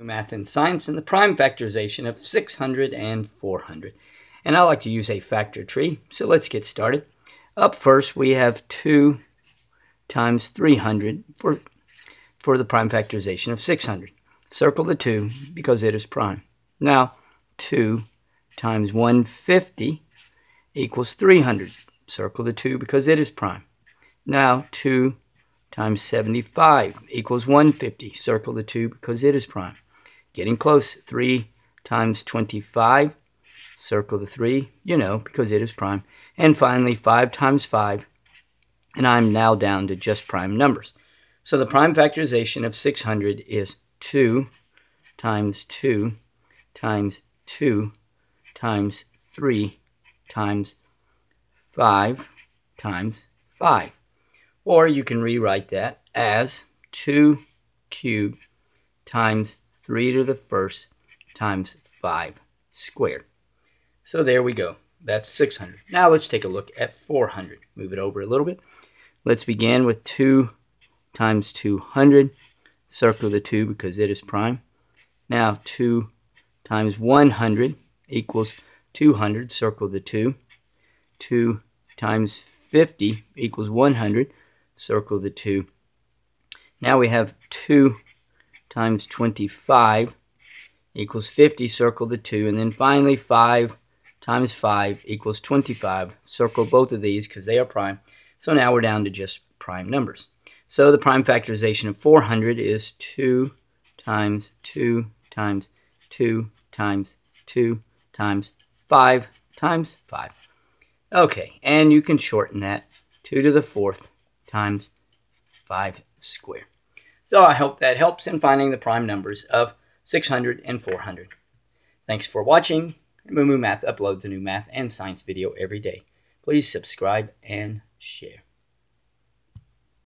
Math and Science and the prime factorization of 600 and 400. And I like to use a factor tree, so let's get started. Up first, we have 2 times 300 for, for the prime factorization of 600. Circle the 2 because it is prime. Now, 2 times 150 equals 300. Circle the 2 because it is prime. Now, 2 times 75 equals 150. Circle the 2 because it is prime. Getting close. 3 times 25. Circle the 3, you know, because it is prime. And finally, 5 times 5. And I'm now down to just prime numbers. So the prime factorization of 600 is 2 times 2 times 2 times 3 times 5 times 5. Or you can rewrite that as 2 cubed times 3 to the first times 5 squared. So there we go. That's 600. Now let's take a look at 400. Move it over a little bit. Let's begin with 2 times 200. Circle the 2 because it is prime. Now 2 times 100 equals 200. Circle the 2. 2 times 50 equals 100. Circle the 2. Now we have 2 times 25 equals 50, circle the 2. And then finally 5 times 5 equals 25. Circle both of these because they are prime. So now we're down to just prime numbers. So the prime factorization of 400 is 2 times 2 times 2 times 2 times 5 times 5. Okay, and you can shorten that 2 to the 4th times 5 squared. So I hope that helps in finding the prime numbers of 600 and 400. Thanks for watching. Moo Math uploads a new math and science video every day. Please subscribe and share.